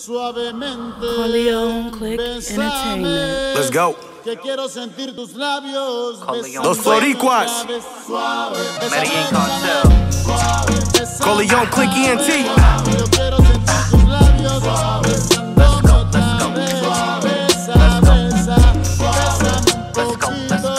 Suavemente. Corleone Click Entertainment. Let's go. Que quiero sentir tus labios. Corleone. Los Floricuas. Suave, suave. Medellín Cartel. Bésame. Corleone Click ENT. Yo quiero sentir tus labios. Besándote otra vez. Besa, besa. Bésame un poquito.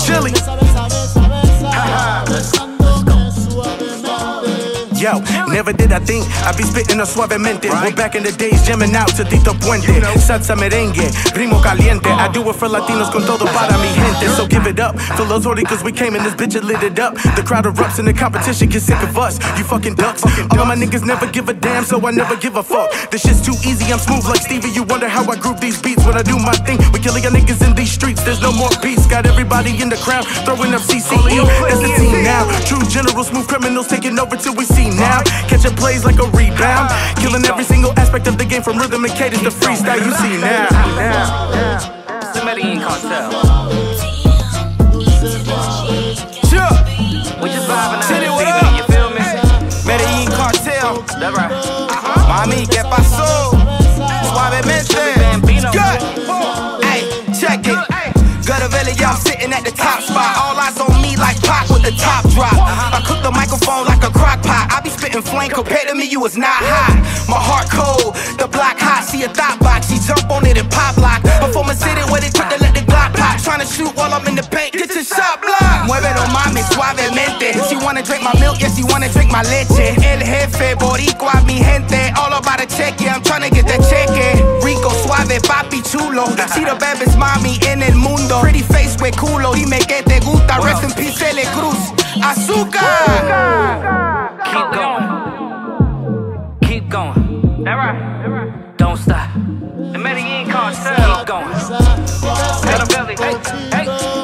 Chilly. Besa, besa, besa, besa. Besándome suavemente. Yo, never did I think I'd be spitting a suavemente. We're back in the days jamming out to Tito Puente. Salsa merengue, ritmo caliente. I do it for Latinos con todo para mi gente. So give it up for Los cause we came in this bitch and lit it up. The crowd erupts and the competition gets sick of us. You fucking ducks. All of my niggas never give a damn, so I never give a fuck. This shit's too easy, I'm smooth like Stevie. You wonder how I group these beats when I do my thing. We killing your niggas in these streets, there's no more peace. Got everybody in the crowd throwing up CCE. That's the team now. True general, smooth criminals taking over till we see now. Catching plays like a rebound. Killing every single aspect of the game from rhythm and cadence to freestyle. You see now. It's the Medellin Cartel. Sure. We just vibing out this season, you feel me? Medellin Cartel. That right. Uh-huh. Mami, ¿qué pasó? Suavemente. Good. Hey, check it. Guttaveli, yeah, I'm sitting at the top spot. All eyes on me like pop with the top drop. Uh-huh. I cook the microphone flame compared to me, you was not hot. My heart cold, the block hot. See a thought box, she jump on it and pop lock. Performance city where they quick to let the Glock pop. Trying to shoot while I'm in the paint, get your shot blocked. Muévelo mami, suavemente. She wanna drink my milk, yeah, she wanna drink my leche. El jefe, boricua, mi gente. All about a check, yeah, I'm trying to get that cheque. Rico, suave, papi, chulo. She the baddest mommy in el mundo. Pretty face with culo, dime que te gusta. Rest in peace, Celia Cruz. Azúcar. Going. That right. Don't stop. The Medellin Cartel. Keep going. Guttaveli. Hey, hey.